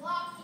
block